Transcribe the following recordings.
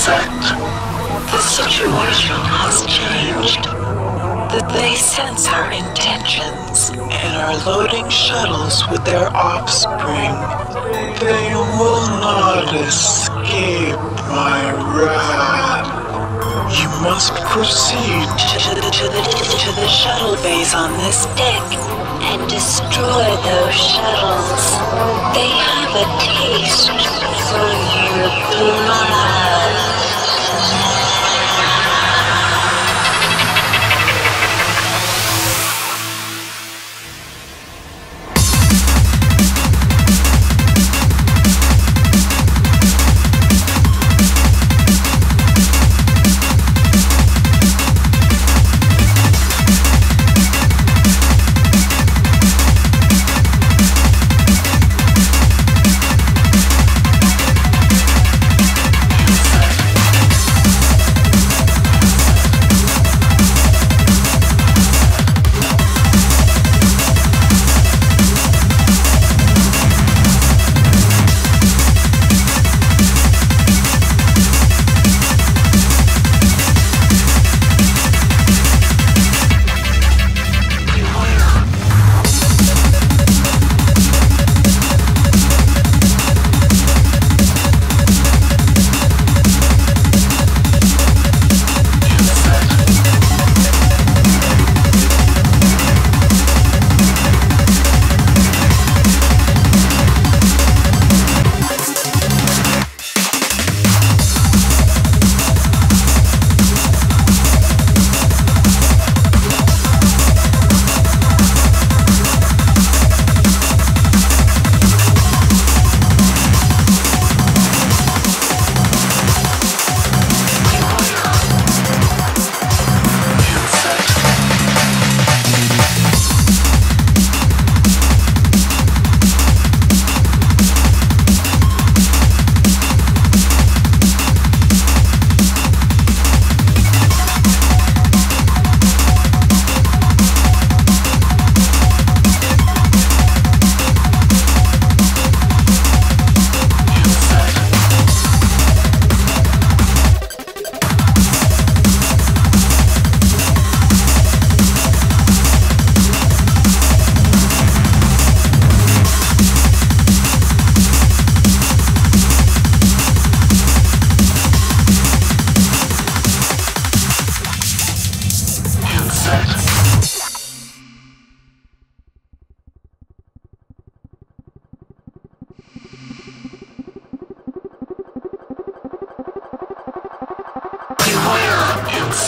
Insect. The situation has changed. That they sense our intentions and are loading shuttles with their offspring. They will not escape my wrath. You must proceed to the, to the, to the shuttle base on this deck and destroy those shuttles. They have a taste for your blood.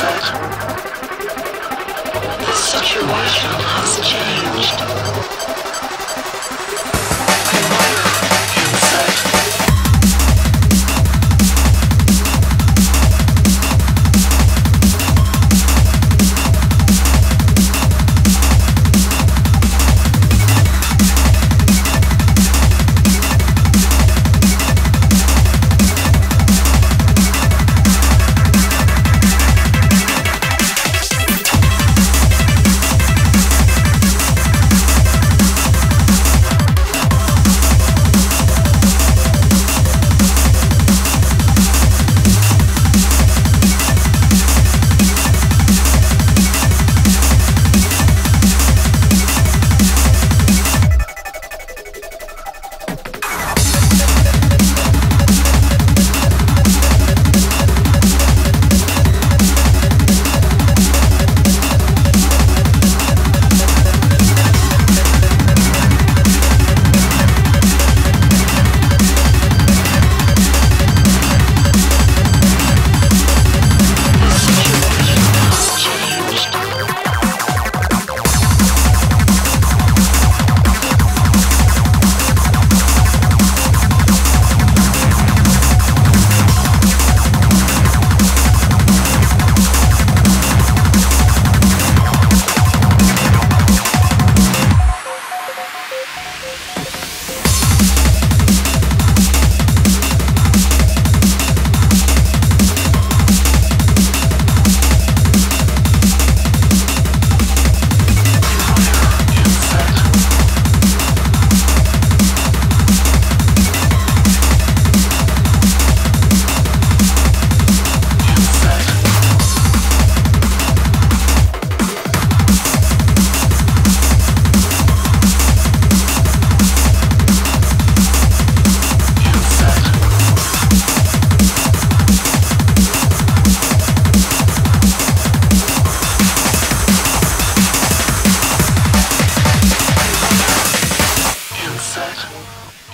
Situation. Situational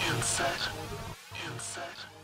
Insert. Insert.